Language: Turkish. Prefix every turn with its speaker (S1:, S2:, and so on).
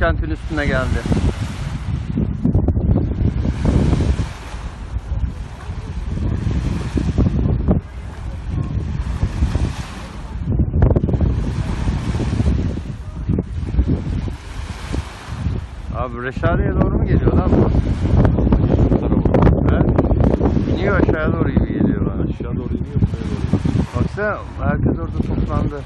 S1: kentin üstüne geldi. Abi Reşadiye doğru mu geliyor lan bu? He? İniyor aşağıya doğru gibi geliyor lan.
S2: Aşağı doğru iniyor buraya doğru.
S1: Baksana herkes orada toplandı.